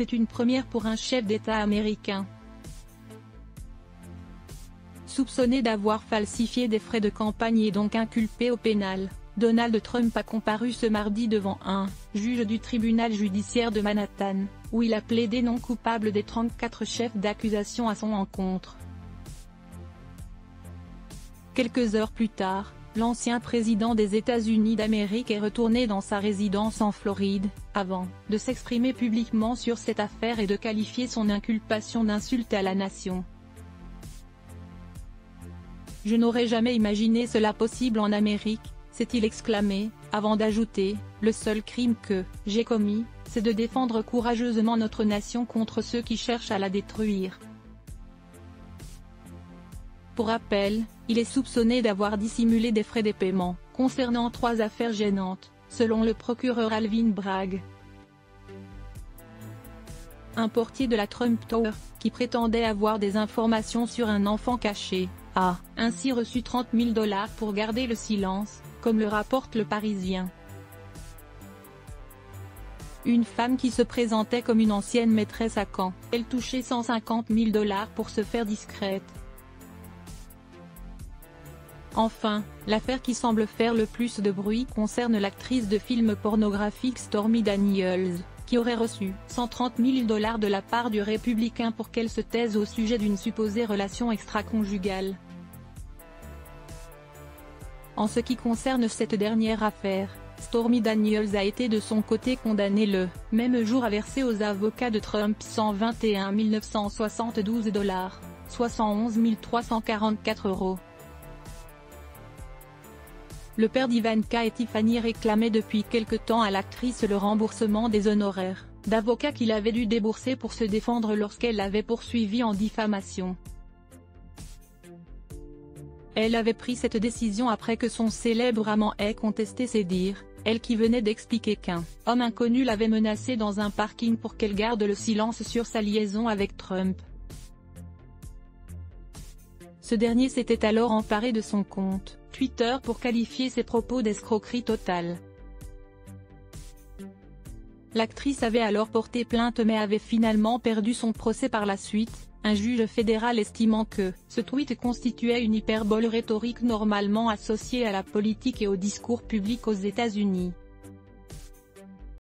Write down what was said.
C'est une première pour un chef d'État américain. Soupçonné d'avoir falsifié des frais de campagne et donc inculpé au pénal, Donald Trump a comparu ce mardi devant un juge du tribunal judiciaire de Manhattan, où il a plaidé non coupable des 34 chefs d'accusation à son encontre. Quelques heures plus tard, l'ancien président des États-Unis d'Amérique est retourné dans sa résidence en Floride, avant de s'exprimer publiquement sur cette affaire et de qualifier son inculpation d'insulte à la nation. Je n'aurais jamais imaginé cela possible en Amérique, s'est-il exclamé, avant d'ajouter, le seul crime que j'ai commis, c'est de défendre courageusement notre nation contre ceux qui cherchent à la détruire. Pour rappel, il est soupçonné d'avoir dissimulé des frais de paiement, concernant trois affaires gênantes, selon le procureur Alvin Bragg. Un portier de la Trump Tower, qui prétendait avoir des informations sur un enfant caché, a ainsi reçu 30 000 dollars pour garder le silence, comme le rapporte le Parisien. Une femme qui se présentait comme une ancienne maîtresse à Caen, elle touchait 150 000 dollars pour se faire discrète. Enfin, l'affaire qui semble faire le plus de bruit concerne l'actrice de film pornographique Stormy Daniels, qui aurait reçu 130 000 dollars de la part du républicain pour qu'elle se taise au sujet d'une supposée relation extra-conjugale. En ce qui concerne cette dernière affaire, Stormy Daniels a été de son côté condamnée le même jour à verser aux avocats de Trump 121 972 dollars, 71 344 euros. Le père d'Ivanka et Tiffany réclamait depuis quelque temps à l'actrice le remboursement des honoraires, d'avocats qu'il avait dû débourser pour se défendre lorsqu'elle l'avait poursuivi en diffamation. Elle avait pris cette décision après que son célèbre amant ait contesté ses dires, elle qui venait d'expliquer qu'un homme inconnu l'avait menacé dans un parking pour qu'elle garde le silence sur sa liaison avec Trump. Ce dernier s'était alors emparé de son compte Twitter pour qualifier ses propos d'escroquerie totale. L'actrice avait alors porté plainte mais avait finalement perdu son procès par la suite, un juge fédéral estimant que ce tweet constituait une hyperbole rhétorique normalement associée à la politique et au discours public aux États-Unis.